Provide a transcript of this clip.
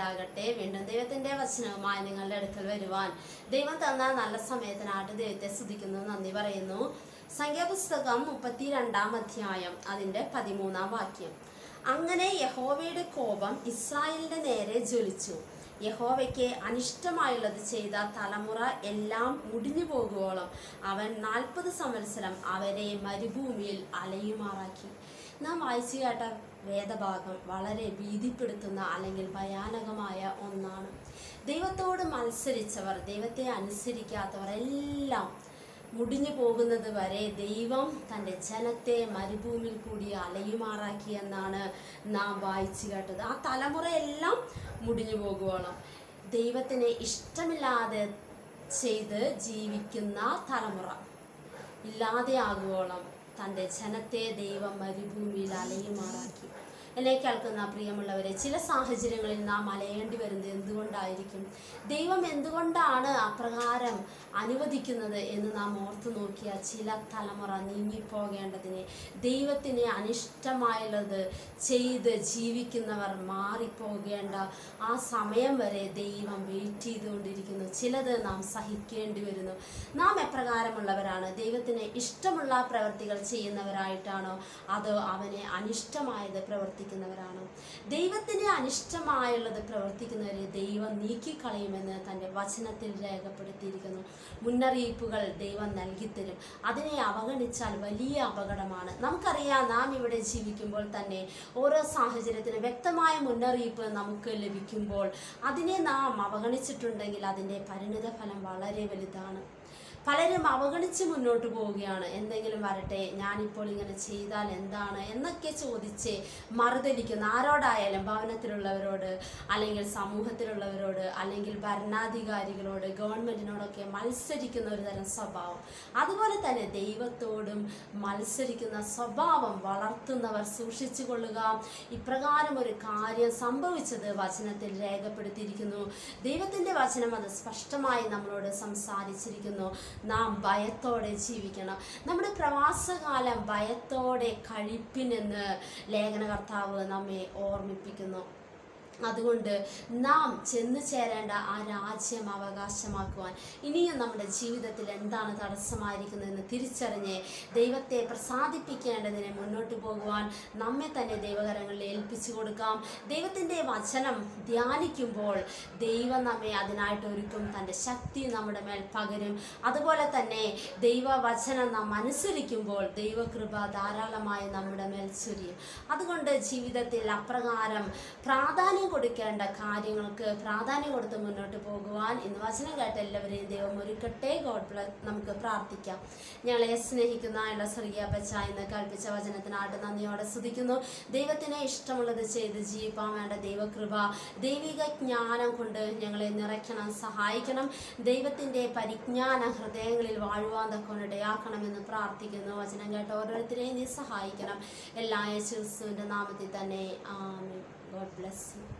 ഉണ്ടാകട്ടെ. വീണ്ടും ദൈവത്തിന്റെ വചനവുമായി നിങ്ങളുടെ അടുക്കൽ വരുവാൻ ദൈവം തന്ന നല്ല സമയത്തിനായിട്ട് ദൈവത്തെ സ്തുതിക്കുന്നു. നന്ദി പറയുന്നു. സംഖ്യാപുസ്തകം മുപ്പത്തിരണ്ടാം അധ്യായം അതിന്റെ പതിമൂന്നാം വാക്യം. അങ്ങനെ യഹോവയുടെ കോപം ഇസ്രായേലിന്റെ നേരെ ജ്വലിച്ചു. യഹോവയ്ക്ക് അനിഷ്ടമായുള്ളത് ചെയ്ത തലമുറ എല്ലാം മുടിഞ്ഞു പോകുവോളം അവൻ നാൽപ്പത് സംവത്സരം അവരെ മരുഭൂമിയിൽ അലയുമാറാക്കി. നാം വായിച്ചു കേട്ട വേദഭാഗം വളരെ ഭീതിപ്പെടുത്തുന്ന അല്ലെങ്കിൽ ഭയാനകമായ ഒന്നാണ്. ദൈവത്തോട് മത്സരിച്ചവർ ദൈവത്തെ അനുസരിക്കാത്തവർ എല്ലാം മുടിഞ്ഞു പോകുന്നത് വരെ ദൈവം തന്റെ ജനത്തെ മരുഭൂമിയിൽ കൂടി അലയുമാറാക്കി എന്നാണ് നാം വായിച്ചു കേട്ടത്. ആ തലമുറയെല്ലാം മുടിഞ്ഞു പോകുവോളം ദൈവത്തിന് ഇഷ്ടമില്ലാതെ ചെയ്ത് ജീവിക്കുന്ന തലമുറ ഇല്ലാതെ ആകുവോളം തന്റെ ജനത്തെ ദൈവം മരുഭൂമിയിൽ അലയുമാറാക്കി. എന്നെ കേൾക്കുന്ന പ്രിയമുള്ളവരെ ചില സാഹചര്യങ്ങളിൽ നാം അലയേണ്ടി വരുന്നത് എന്തുകൊണ്ടായിരിക്കും? ദൈവം എന്തുകൊണ്ടാണ് അപ്രകാരം അനുവദിക്കുന്നത് എന്ന് നാം ഓർത്തു നോക്കിയ ചില തലമുറ നീങ്ങിപ്പോകേണ്ടതിന് ദൈവത്തിന് അനിഷ്ടമായുള്ളത് ചെയ്ത് ജീവിക്കുന്നവർ മാറിപ്പോകേണ്ട ആ സമയം വരെ ദൈവം വെയിറ്റ് ചെയ്തുകൊണ്ടിരിക്കുന്നു. ചിലത് നാം സഹിക്കേണ്ടി വരുന്നു. നാം എപ്രകാരമുള്ളവരാണ്? ദൈവത്തിന് ഇഷ്ടമുള്ള പ്രവൃത്തികൾ ചെയ്യുന്നവരായിട്ടാണോ? അതോ അവനെ അനിഷ്ടമായത് പ്രവർത്തിക്കുന്നവരാണോ. ദൈവത്തിന് അനിഷ്ടമായുള്ളത് പ്രവർത്തിക്കുന്നവരെ ദൈവം നീക്കിക്കളയുമെന്ന് തന്റെ വചനത്തിൽ രേഖപ്പെടുത്തിയിരിക്കുന്നു. മുന്നറിയിപ്പുകൾ ദൈവം നൽകിത്തരും. അതിനെ അവഗണിച്ചാൽ വലിയ അപകടമാണ്. നമുക്കറിയാം നാം ഇവിടെ ജീവിക്കുമ്പോൾ തന്നെ ഓരോ സാഹചര്യത്തിനും വ്യക്തമായ മുന്നറിയിപ്പ് നമുക്ക് ലഭിക്കുമ്പോൾ അതിനെ നാം അവഗണിച്ചിട്ടുണ്ടെങ്കിൽ അതിന്റെ പരിണിത ഫലം വളരെ വലുതാണ്. പലരും അവഗണിച്ച് മുന്നോട്ട് പോവുകയാണ്. എന്തെങ്കിലും വരട്ടെ ഞാനിപ്പോൾ ഇങ്ങനെ ചെയ്താൽ എന്താണ് എന്നൊക്കെ ചോദിച്ച് മറുതലിക്കുന്ന. ആരോടായാലും ഭവനത്തിലുള്ളവരോട് അല്ലെങ്കിൽ സമൂഹത്തിലുള്ളവരോട് അല്ലെങ്കിൽ ഭരണാധികാരികളോട് ഗവൺമെന്റിനോടൊക്കെ മത്സരിക്കുന്ന ഒരു തരം സ്വഭാവം. അതുപോലെ തന്നെ ദൈവത്തോടും മത്സരിക്കുന്ന സ്വഭാവം വളർത്തുന്നവർ സൂക്ഷിച്ചു കൊള്ളുക. ഇപ്രകാരം ഒരു കാര്യം സംഭവിച്ചത് വചനത്തിൽ രേഖപ്പെടുത്തിയിരിക്കുന്നു. ദൈവത്തിന്റെ വചനം അത് സ്പഷ്ടമായി നമ്മളോട് സംസാരിച്ചിരിക്കുന്നു. നാം ഭയത്തോടെ ജീവിക്കണം. നമ്മുടെ പ്രവാസകാലം ഭയത്തോടെ കഴിപ്പിനെന്ന് ലേഖനകർത്താവ് നമ്മെ ഓർമ്മിപ്പിക്കുന്നു. അതുകൊണ്ട് നാം ചെന്നു ചേരേണ്ട ആ രാജ്യം അവകാശമാക്കുവാൻ. ഇനിയും നമ്മുടെ ജീവിതത്തിൽ എന്താണ് തടസ്സമായിരിക്കുന്നതെന്ന് തിരിച്ചറിഞ്ഞ് ദൈവത്തെ പ്രസാദിപ്പിക്കേണ്ടതിനെ മുന്നോട്ട് പോകുവാൻ നമ്മെ തന്നെ ദൈവകരങ്ങളിൽ ഏൽപ്പിച്ചു കൊടുക്കാം. ദൈവത്തിന്റെ വചനം ധ്യാനിക്കുമ്പോൾ ദൈവം നമ്മെ അതിനായിട്ട് ഒരുക്കും. തന്റെ ശക്തി നമ്മുടെ മേൽ പകരും. അതുപോലെ തന്നെ ദൈവവചനം നാം അനുസരിക്കുമ്പോൾ ദൈവകൃപ ധാരാളമായി നമ്മുടെ മേൽ ചുരിയും. അതുകൊണ്ട് ജീവിതത്തിൽ അപ്രകാരം പ്രാധാന്യം കൊടുക്കേണ്ട കാര്യങ്ങൾക്ക് പ്രാധാന്യം കൊടുത്ത് മുന്നോട്ട് പോകുവാൻ ഇന്ന് വചനം കേട്ട എല്ലാവരെയും ദൈവം ഒരുക്കട്ടെ. ഗോഡ് നമുക്ക് പ്രാർത്ഥിക്കാം. ഞങ്ങളെ സ്നേഹിക്കുന്ന ഉള്ള സ്വർഗീയ പച്ച എന്ന് കൽപ്പിച്ച വചനത്തിനായിട്ട് നന്ദിയോടെ സ്തുതിക്കുന്നു. ദൈവത്തിന് ഇഷ്ടമുള്ളത് ചെയ്ത് ജീവിപ്പാൻ വേണ്ട ദൈവകൃപ ദൈവിക ജ്ഞാനം കൊണ്ട് ഞങ്ങളെ നിറയ്ക്കണം സഹായിക്കണം. ദൈവത്തിന്റെ പരിജ്ഞാന ഹൃദയങ്ങളിൽ വാഴുവാൻ തക്കൊണ്ട് ഇടയാക്കണമെന്ന് പ്രാർത്ഥിക്കുന്നു. വചനം കേട്ട ഓരോരുത്തരെയും നീ സഹായിക്കണം. എല്ലാ യേശുസുവിന്റെ നാമത്തിൽ തന്നെ. Ami God bless you